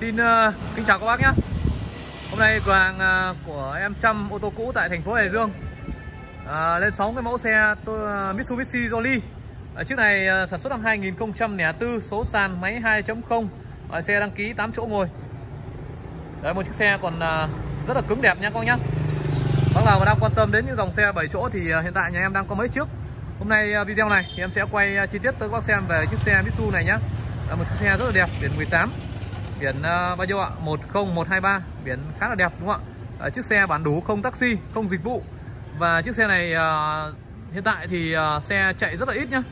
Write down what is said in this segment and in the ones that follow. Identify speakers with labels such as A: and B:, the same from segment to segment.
A: Xin uh, kính chào các bác nhé. Hôm nay cửa hàng uh, của em Trâm ô tô cũ tại thành phố Hải Dương. Uh, Lên sóng cái mẫu xe uh, Mitsubishi Jolly. Uh, Chiếc này uh, sản xuất năm 2004 Số sàn máy 2.0 uh, Xe đăng ký 8 chỗ ngồi. Đấy một chiếc xe còn uh, rất là cứng đẹp nha các bác nhé. Bác nào mà đang quan tâm đến những dòng xe 7 chỗ Thì uh, hiện tại nhà em đang có mấy chiếc. Hôm nay uh, video này thì em sẽ quay uh, chi tiết tới các bác xem về chiếc xe Mitsu này nhé. Là Một chiếc xe rất là đẹp biển 18 biển uh, bao nhiêu ạ? 10123 biển khá là đẹp đúng không ạ? Uh, chiếc xe bán đủ không taxi không dịch vụ. Và chiếc xe này uh, hiện tại thì uh, xe chạy rất là ít nhá.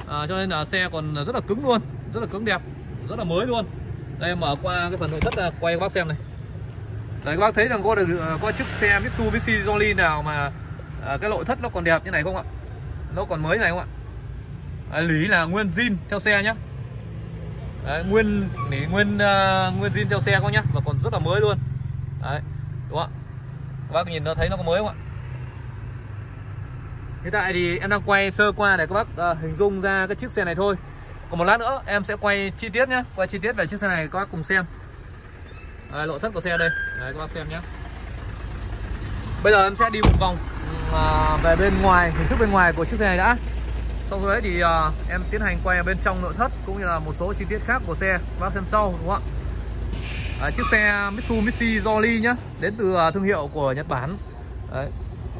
A: Uh, cho nên là xe còn rất là cứng luôn rất là cứng đẹp rất là mới luôn. Đây em mở qua cái phần nội thất là quay các bác xem này. Đấy các bác thấy rằng có được có chiếc xe Mitsubishi Jolly nào mà uh, cái nội thất nó còn đẹp như này không ạ? Nó còn mới này không ạ? À, lý là nguyên zin theo xe nhá. Đấy, nguyên nỉ nguyên uh, nguyên zin theo xe các nhá? Và còn rất là mới luôn. Đấy đúng không ạ? Các bác nhìn nó thấy nó có mới không ạ? Hiện tại thì em đang quay sơ qua để các bác uh, hình dung ra cái chiếc xe này thôi. Còn một lát nữa em sẽ quay chi tiết nhé quay chi tiết về chiếc xe này các bác cùng xem. Đấy, nội thất của xe đây. Đấy, các bác xem nhé bây giờ em sẽ đi một vòng uh, về bên ngoài hình thức bên ngoài của chiếc xe này đã sau đấy thì uh, em tiến hành quay ở bên trong nội thất cũng như là một số chi tiết khác của xe. Bác xem sau đúng không ạ? À, chiếc xe Mitsubishi Jolly nhá đến từ uh, thương hiệu của Nhật Bản. Đấy.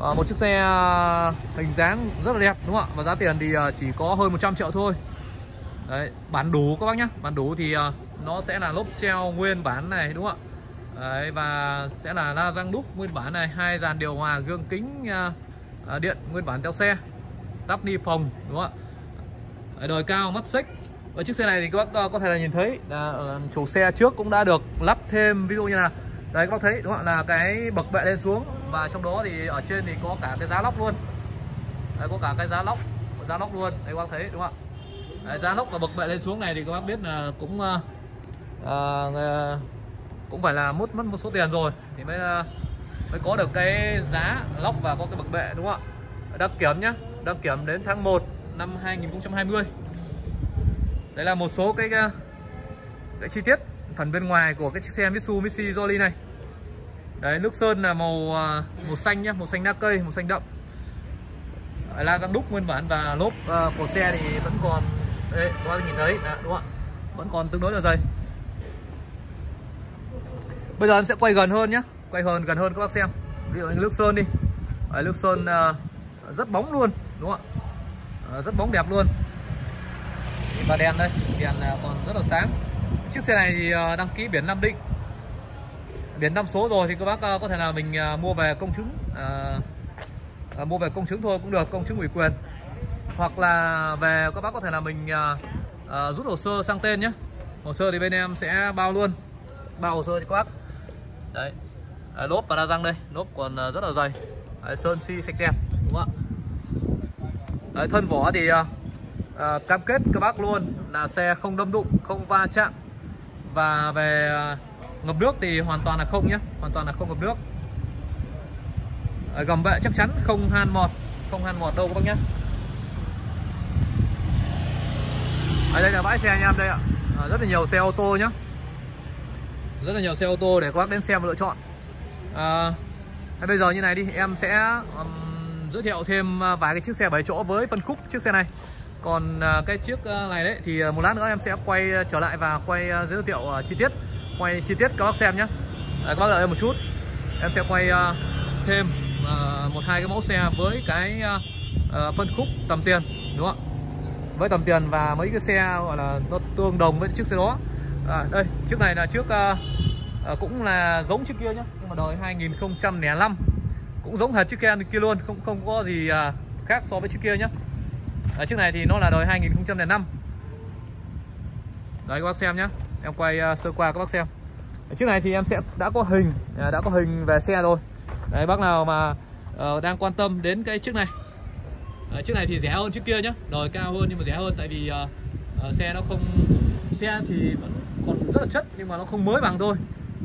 A: À, một chiếc xe uh, hình dáng rất là đẹp đúng không ạ? Và giá tiền thì uh, chỉ có hơn 100 triệu thôi. Đấy bản đủ các bác nhá. Bản đủ thì uh, nó sẽ là lốp treo nguyên bản này đúng không ạ? Đấy, và sẽ là la răng đúc nguyên bản này hai dàn điều hòa gương kính uh, điện nguyên bản theo xe đắp ni phòng đúng không ạ? Đời cao mắt xích. Và chiếc xe này thì các bác có thể là nhìn thấy là ờ, chủ xe trước cũng đã được lắp thêm. Ví dụ như là đấy các bác thấy đúng không ạ? Là cái bậc bệ lên xuống. Và trong đó thì ở trên thì có cả cái giá lóc luôn. Đấy, có cả cái giá lóc giá lóc luôn. Đấy các bác thấy đúng không ạ? Đấy, giá lóc và bậc bệ lên xuống này thì các bác biết là cũng à, à, cũng phải là mất mất một số tiền rồi thì mới mới có được cái giá lóc và có cái bậc bệ đúng không ạ? Đăng kiểm nhá đăng kiểm đến tháng 1 năm 2020 Đây là một số cái ờ, cái chi tiết phần bên ngoài của cái chiếc xe Mitsubishi Jolly này. Đấy nước sơn là màu ờ, màu xanh nhá, màu xanh lá cây, màu xanh đậm. La răng đúc nguyên bản và lốp uh, của xe thì vẫn còn Đấy, các bác nhìn thấy à, đúng không ạ? Vẫn còn tương đối là dày. Bây giờ em sẽ quay gần hơn nhé, Quay hơn gần hơn các bác xem. Ví dụ như nước sơn đi. Đấy, nước sơn uh, rất bóng luôn đúng không ạ? Ờ, rất bóng đẹp luôn. Và đèn đây đèn à, còn rất là sáng. Chiếc xe này thì à, đăng ký biển Nam Định. Biển năm số rồi thì các bác à, có thể là mình mua về công chứng à, mua về công chứng thôi cũng được công chứng ủy quyền. Hoặc là về các bác có thể là mình à, rút hồ sơ sang tên nhé. Hồ sơ thì bên em sẽ bao luôn. Bao hồ sơ cho các bác. Đấy. À, lốp và đa răng đây. Lốp còn rất là dày. À, sơn xi sạch đẹp đúng không ạ? Đấy, thân vỏ thì uh, cam kết các bác luôn là xe không đâm đụng không va chạm. Và về uh, ngập nước thì hoàn toàn là không nhé hoàn toàn là không ngập nước. Uh, gầm bệ chắc chắn không han mọt không han mọt đâu các bác nhé. Ở đây là bãi xe anh em đây ạ. À, rất là nhiều xe ô tô nhé. Rất là nhiều xe ô tô để các bác đến xem và lựa chọn. Uh, bây giờ như này đi em sẽ um, giới thiệu thêm à, vài cái chiếc xe 7 chỗ với phân khúc chiếc xe này. Còn à, cái chiếc à, này đấy thì một lát nữa em sẽ quay trở lại và quay giới thiệu chi tiết. Quay chi tiết các bác xem nhé các bác đợi em một chút. Em sẽ quay thêm một hai cái mẫu xe với cái phân khúc tầm tiền đúng không ạ? Với tầm tiền và mấy cái xe gọi là nó tương đồng với chiếc xe đó. À, đây chiếc này là chiếc cũng là giống chiếc kia nhé nhưng mà đời 2005 cũng giống hệt chiếc kia luôn không không có gì à, khác so với chiếc kia nhé à, chiếc này thì nó là đời 2005 đấy các bác xem nhé em quay à, sơ qua các bác xem. À, chiếc này thì em sẽ đã có hình à, đã có hình về xe rồi. Đấy bác nào mà uh, đang quan tâm đến cái chiếc này. À, chiếc này thì rẻ hơn chiếc kia nhé đời cao hơn nhưng mà rẻ hơn tại vì uh, uh, xe nó không xe thì vẫn còn rất là chất nhưng mà nó không mới bằng thôi.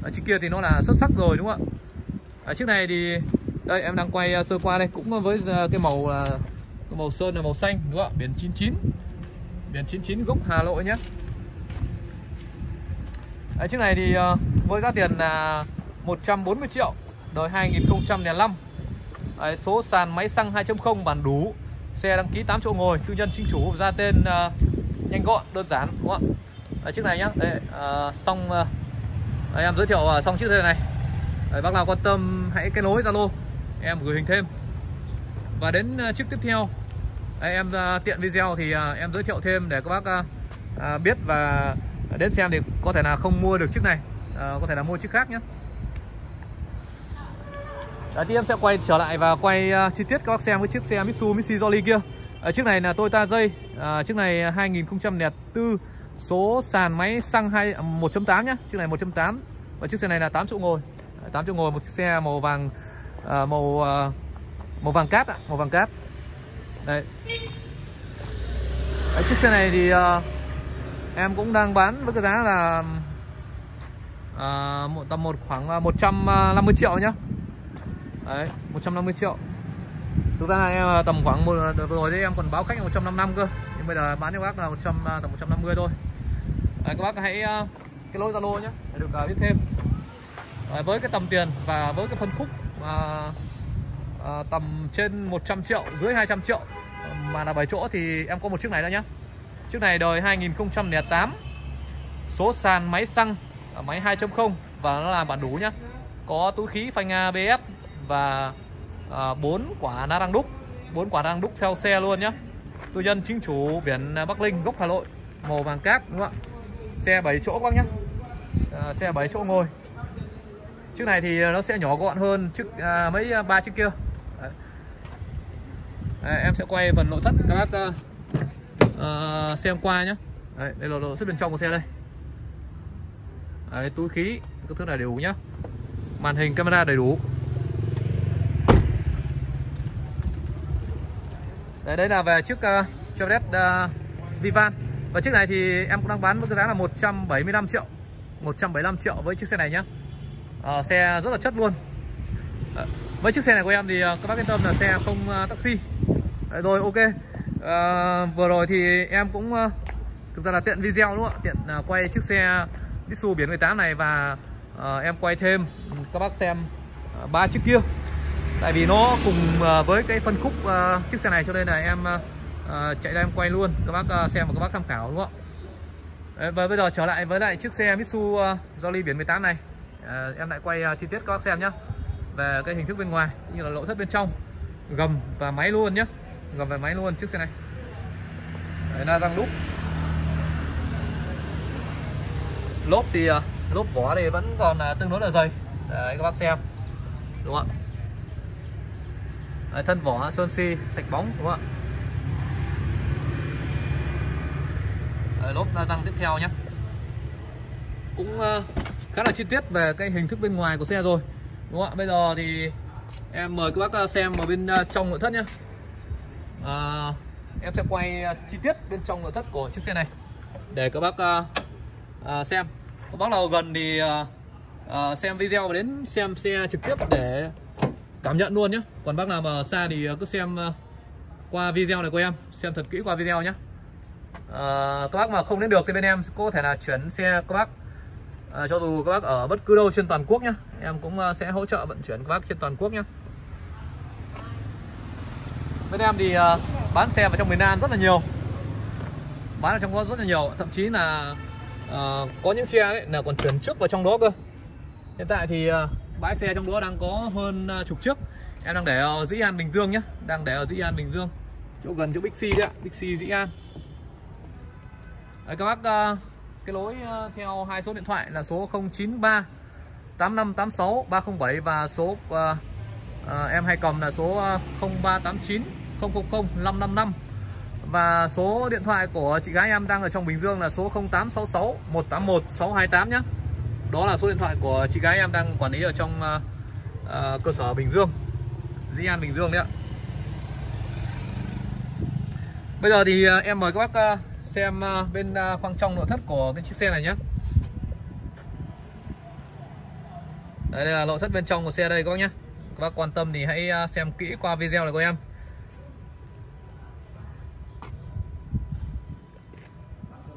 A: À, chiếc kia thì nó là xuất sắc rồi đúng không ạ? À, chiếc này thì đây em đang quay ờ, sơ qua đây. Cũng với ờ, cái màu là cái màu sơn là màu xanh đúng không ạ? Biển 99 biển 99 gốc Hà Nội nhé. Đấy, chiếc này thì với giá tiền là 140 triệu đời 2005 Đấy, số sàn máy xăng 2.0 bản đủ. Xe đăng ký 8 chỗ ngồi tư nhân chính chủ ra tên uh, nhanh gọn đơn giản đúng không ạ? Chiếc này nhá. Đây uh, xong uh, đây, em giới thiệu uh, xong chiếc xe này. Đấy, bác nào quan tâm hãy kết nối zalo em gửi hình thêm. Và đến à, chiếc tiếp theo. Đấy, em à, tiện video thì à, em giới thiệu thêm để các bác biết và đến xem thì có thể là không mua được chiếc này. Uh, có thể là mua chiếc khác nhé. Đấy, thì em sẽ quay trở lại và quay uh, chi tiết các bác xem với chiếc xe Mitsubishi Jolly kia. Ở chiếc này là Toyota dây à, chiếc này 2004 số sàn máy xăng 2 1.8 nhá. Chiếc này 1.8 và chiếc xe này là 8 chỗ ngồi. 8 chỗ ngồi một chiếc xe màu vàng à, màu à, màu vàng cát ạ, màu vàng cát đây Đấy, chiếc xe này thì à, em cũng đang bán với cái giá là à, một tầm một khoảng 150 triệu nhá. Đấy, 150 triệu. Thực ra là em tầm khoảng một đợt rồi đấy em còn báo khách 155 cơ. Nhưng bây giờ bán cho các bác là 100 tầm 150 thôi. Đấy, Các bác hãy cái lối Zalo nhé để được biết thêm. Với cái tầm tiền và với cái phân khúc à, à, tầm trên 100 triệu dưới 200 triệu. Mà là 7 chỗ thì em có một chiếc này đó nhá. Chiếc này đời 2008 Số sàn máy xăng à, Máy 2.0 Và nó là bản đủ nhá. Có túi khí phanh ABS Và à, 4 quả na răng đúc. 4 quả răng đúc theo xe luôn nhá. Tư nhân chính chủ biển Bắc Linh gốc Hà Nội màu vàng cát đúng không ạ? Xe 7 chỗ các bác nhá. À, xe 7 chỗ ngồi chiếc này thì ờ, nó sẽ nhỏ gọn hơn chiếc à, mấy à, ba chiếc kia. Đấy. Đấy, em sẽ quay phần nội thất các bác à, xem qua nhé Đấy, đây là nội thất bên trong của xe đây. Đấy, túi khí các thứ này đầy đủ nhá. Màn hình camera đầy đủ. Đấy, đây là về chiếc uh, Chevrolet uh, Vivan. Và chiếc này thì em cũng đang bán với cái giá là 175 triệu. 175 triệu với chiếc xe này nhá à, Xe rất là chất luôn. À, mấy chiếc xe này của em thì ờ, các bác yên tâm là xe không uh, taxi. Đấy, Rồi ok. À, Vừa rồi thì em cũng uh, Thực ra là tiện video đúng không ạ? Tiện uh, quay chiếc xe Mitsubishi biển 18 này Và uh, em quay thêm các bác xem ba uh, chiếc kia. Tại vì nó cùng uh, với cái phân khúc uh, chiếc xe này cho nên là em uh, chạy ra em quay luôn. Các bác uh, xem và các bác tham khảo đúng không ạ? Và bây giờ trở lại với lại chiếc xe Mitsu uh, Jolly biển 18 này. Ờ, em lại quay ờ, chi tiết các bác xem nhé về cái hình thức bên ngoài cũng như là nội thất bên trong. Gầm và máy luôn nhé gầm và máy luôn chiếc xe này. Đấy, là răng đúc lốp thì ờ, lốp vỏ thì vẫn còn là tương đối là dày. Đấy, các bác xem. Đúng không ạ? Đấy, thân vỏ sơn si sạch bóng đúng không ạ? Đấy, lốp la răng tiếp theo nhé cũng khá là chi tiết về cái hình thức bên ngoài của xe rồi. Đúng không ạ? Bây giờ thì em mời các bác à, xem ở bên à, trong nội thất nhé à, em sẽ quay à, chi tiết bên trong nội thất của chiếc xe này để các bác uh, xem. Các bác nào gần thì uh, xem video và đến xem xe trực tiếp để cảm nhận luôn nhé còn bác nào mà xa thì cứ xem qua video này của em xem thật kỹ qua video nhé à, các bác mà không đến được thì bên em có thể là chuyển xe các bác à, cho dù các bác ở bất cứ đâu trên toàn quốc nhé em cũng à, sẽ hỗ trợ vận chuyển các bác trên toàn quốc nhé bên em thì uh, bán xe vào trong miền Nam rất là nhiều. Bán ở trong đó rất là nhiều thậm chí là uh, có những xe đấy là còn chuyển trước vào trong đó cơ. Hiện tại thì uh, bãi xe trong đó đang có hơn chục chiếc. Em đang để ở Dĩ An Bình Dương nhé đang để ở Dĩ An Bình Dương. Chỗ gần chỗ Bixi đấy ạ Bixi Dĩ An. Đấy, các bác uh, cái lối ờ, theo hai số điện thoại là số 093 8586 307 và số uh, uh, em hay cầm là số 0389 000 555 và số điện thoại của chị gái em đang ở trong Bình Dương là số 0866 181 628 nhé đó là số điện thoại của chị gái em đang quản lý ở trong uh, uh, cơ sở Bình Dương Dĩ An Bình Dương đấy ạ. Bây giờ thì uh, em mời các bác uh, xem ờ, bên ờ, khoang trong nội thất của cái chiếc xe này nhé Đấy, đây là nội thất bên trong của xe đây các bác nhé Các bác quan tâm thì hãy ờ, xem kỹ qua video này của em.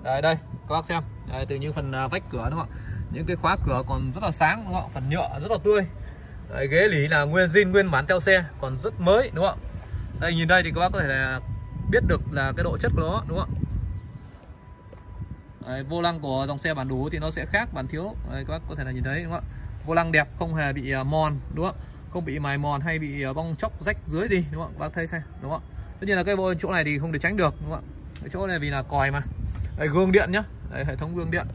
A: Đấy đây các bác xem. Đấy, từ những phần vách cửa đúng không ạ? Những cái khóa cửa còn rất là sáng đúng không phần nhựa rất là tươi. Đấy, ghế lý là nguyên zin nguyên bản theo xe còn rất mới đúng không đây nhìn đây thì các bác có thể là biết được là cái độ chất của nó đúng không Đấy, vô lăng của dòng xe bản đủ thì nó sẽ khác bản thiếu. Đấy, các bác có thể là nhìn thấy đúng không ạ? Vô lăng đẹp không hề bị à, mòn đúng không không bị mài mòn hay bị à, bong chóc rách dưới gì đúng không các bác thấy xem đúng không tất nhiên là cái vô chỗ này thì không thể tránh được đúng không cái chỗ này vì là còi mà. Đấy, gương điện nhá. Đấy, hệ thống gương điện.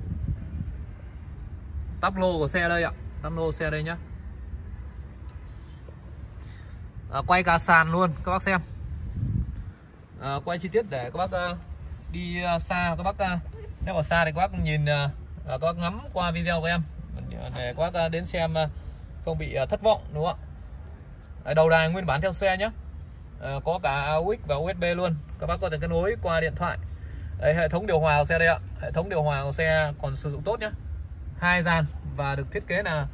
A: Tắp lô của xe đây ạ. Tắp lô xe đây nhá. À, quay cả sàn luôn các bác xem. À, quay chi tiết để các bác uh, đi uh, xa các bác uh, nếu mà xa thì các bác nhìn uh, các bác ngắm qua video của em. Để các bác ờ, đến xem không bị thất vọng đúng không ạ? Đầu đài nguyên bản theo xe nhé à, có cả AUX và USB luôn. Các bác có thể kết nối qua điện thoại. Đấy, hệ thống điều hòa của xe đây ạ. Hệ thống điều hòa của xe còn sử dụng tốt nhé hai dàn và được thiết kế là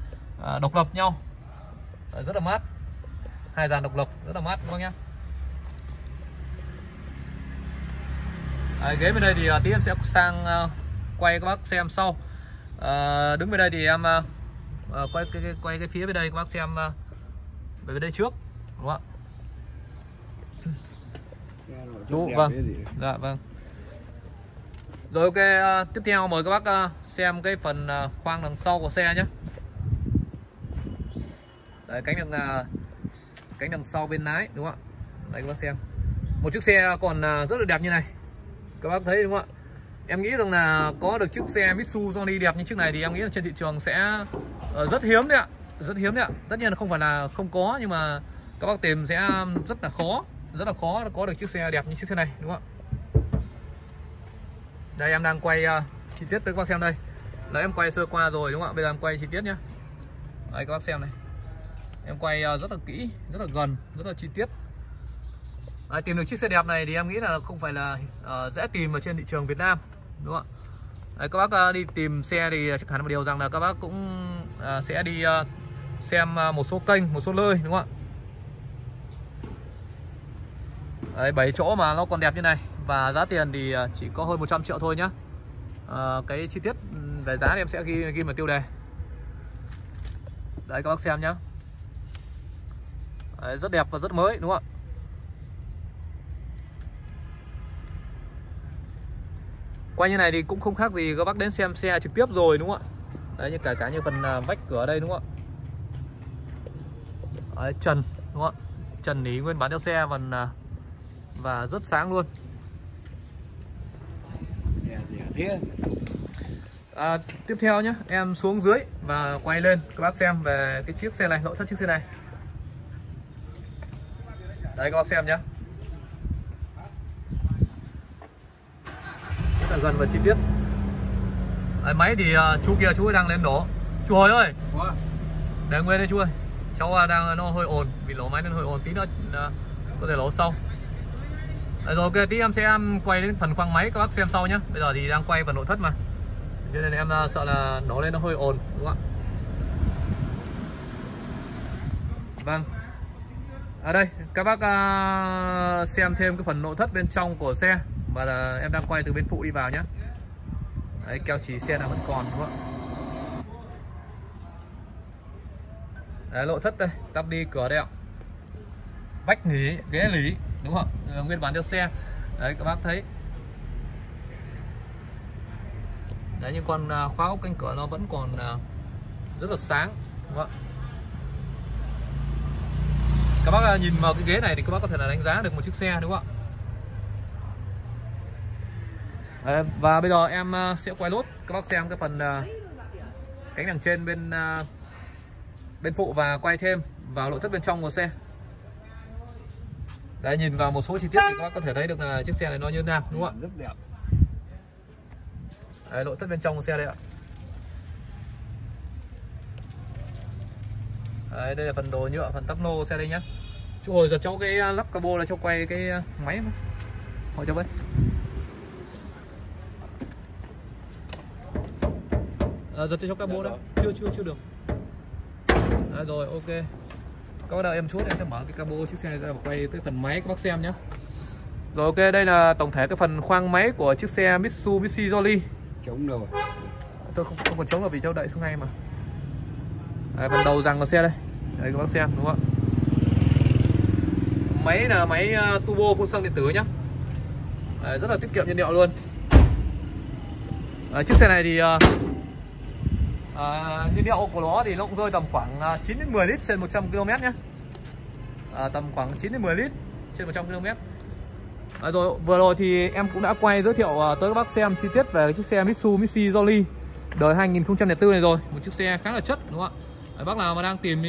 A: à, độc lập nhau. À, rất là mát. Hai dàn độc lập rất là mát các bác nhé à, ghế bên đây thì uh, tí em sẽ sang uh, quay các bác xem sau. À, đứng bên đây thì em uh, quay cái, cái quay cái phía bên đây các bác xem về bên đây trước đúng không ạ? Chú, vâng. dạ vâng. Rồi ok tiếp theo mời các bác xem cái phần khoang đằng sau của xe nhé. Đấy, cánh đằng cánh đằng sau bên lái đúng không ạ? Đây các bác xem. Một chiếc xe còn rất là đẹp như này các bác thấy đúng không ạ? Em nghĩ rằng là có được chiếc xe Mitsubishi Johnny đẹp như chiếc này thì em nghĩ là trên thị trường sẽ ờ, rất hiếm đấy ạ. Rất hiếm đấy ạ. Tất nhiên là không phải là không có nhưng mà các bác tìm sẽ rất là khó rất là khó có được chiếc xe đẹp như chiếc xe này đúng không ạ? Đây em đang quay uh, chi tiết tới các bác xem đây. Là em quay sơ qua rồi đúng không ạ? Bây giờ em quay chi tiết nhá. Đây các bác xem này. Em quay uh, rất là kỹ rất là gần rất là chi tiết à, tìm được chiếc xe đẹp này thì em nghĩ là không phải là uh, dễ tìm ở trên thị trường Việt Nam đúng không ạ? Đấy, các bác uh, đi tìm xe thì chắc hẳn một điều rằng là các bác cũng uh, sẽ đi uh, xem uh, một số kênh một số nơi đúng không ạ? Đấy, 7 chỗ mà nó còn đẹp như này. Và giá tiền thì chỉ có hơn 100 triệu thôi nhá. À, cái chi tiết ừ, về giá thì em sẽ ghi ghi vào tiêu đề. Đấy các bác xem nhá. Đấy, rất đẹp và rất mới đúng không ạ? Quay như này thì cũng không khác gì các bác đến xem xe trực tiếp rồi đúng không ạ? Đấy như cả cả như phần vách cửa đây đúng không ạ? Đấy, trần đúng không ạ? Trần ý nguyên bản theo xe và và rất sáng luôn. À, tiếp theo nhé em xuống dưới và quay lên các bác xem về cái chiếc xe này nội thất chiếc xe này. Đấy các bác xem nhé là gần và chi tiết. Đấy, máy thì uh, chú kia chú ấy đang lên đổ. Chú hồi ơi! Để nguyên đây chú ơi. Cháu đang nó hơi ồn vì lỗ máy nên hơi ồn tí nữa uh, có thể lỗ sau. Đấy, rồi ok tí em sẽ quay đến phần khoang máy các bác xem sau nhé bây giờ thì đang quay phần nội thất mà. Cho nên em sợ là nổ lên nó hơi ồn đúng không ạ? Vâng. Ở đây các bác uh, xem thêm cái phần nội thất bên trong của xe và là em đang quay từ bên phụ đi vào nhé đấy, keo chỉ xe là vẫn còn, đúng không ạ? Đấy, lộ thất đây, tắp đi, cửa đây ạ. Vách lý ghế lý đúng không ạ? Nguyên bản cho xe. Đấy, các bác thấy. Đấy, nhưng con à, khóa ốc canh cửa nó vẫn còn à, rất là sáng, đúng không ạ? Các bác à, nhìn vào cái ghế này thì các bác có thể là đánh giá được một chiếc xe, đúng không ạ? Và bây giờ em sẽ quay lốt các bác xem cái phần cánh đằng trên bên bên phụ và quay thêm vào nội thất bên trong của xe Đấy nhìn vào một số chi tiết thì các bác có thể thấy được là chiếc xe này nó như thế nào đúng không ạ?
B: Rất đẹp.
A: Đấy, nội thất bên trong của xe đây ạ. Đấy, đây là phần đồ nhựa, phần tắp lô xe đây nhá. Chú hồi giờ cháu cái lắp cabo là cho quay cái máy mà. Hỏi cho với. À, giật cho cháu cabo đó. Chưa chưa chưa được. À, rồi ok. Các bác đợi em chút em sẽ mở cái cabo chiếc xe ra và quay cái phần máy các bác xem nhé. Rồi ok đây là tổng thể cái phần khoang máy của chiếc xe Mitsubishi Jolly.
B: Chống rồi?
A: Tôi không, không còn chống được vì châu đậy xuống ngay mà. Đấy, phần đầu rằng của xe đây. Đấy các bác xem đúng không ạ? Máy là máy uh, turbo phun xăng điện tử nhá. Đấy, rất là tiết kiệm nhiên liệu luôn. Đấy, chiếc xe này thì à, nhiên liệu của nó thì nó cũng rơi tầm khoảng à, 9 đến 10 lít trên 100 km nhé à, tầm khoảng 9 đến 10 lít trên 100 km à, rồi vừa rồi thì em cũng đã quay giới thiệu à, tới các bác xem chi tiết về chiếc xe Mitsubishi Jolly đời 2004 này rồi. Một chiếc xe khá là chất đúng không ạ? À, bác nào mà đang tìm uh,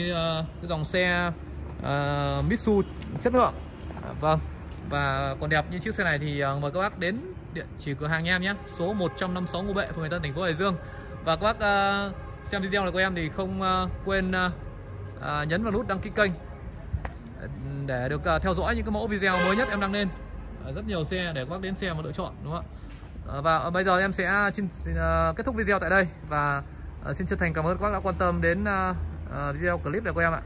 A: cái dòng xe uh, Mitsu chất lượng. À, vâng và còn đẹp như chiếc xe này thì uh, mời các bác đến địa chỉ cửa hàng nhà em nhé. Số 156 Ngô Bệ phường Hải Tân thành phố Hải Dương và các bác ờ, xem video này của em thì không ờ, quên ờ, nhấn vào nút đăng ký kênh để được theo dõi những cái mẫu video mới nhất em đăng lên. Rất nhiều xe để các bác đến xem và lựa chọn đúng không ạ? Và bây giờ em sẽ xin, xin kết thúc video tại đây. Và xin chân thành cảm ơn các bác đã quan tâm đến video clip này của em ạ.